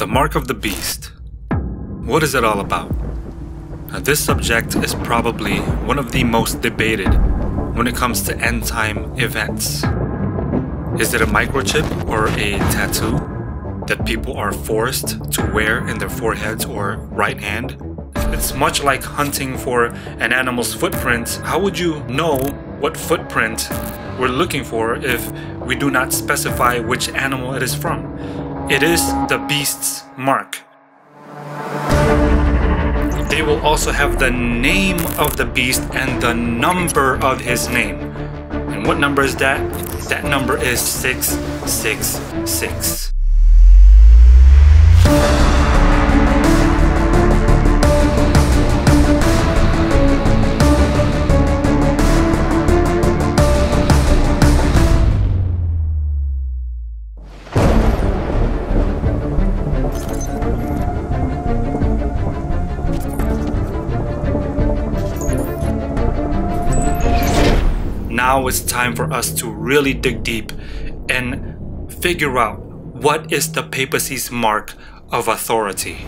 The Mark of the Beast. What is it all about? Now, this subject is probably one of the most debated when it comes to end time events. Is it a microchip or a tattoo that people are forced to wear in their foreheads or right hand? It's much like hunting for an animal's footprint. How would you know what footprint we're looking for if we do not specify which animal it is from? It is the beast's mark. They will also have the name of the beast and the number of his name. And what number is that? That number is 666. Now it's time for us to really dig deep and figure out what is the papacy's mark of authority.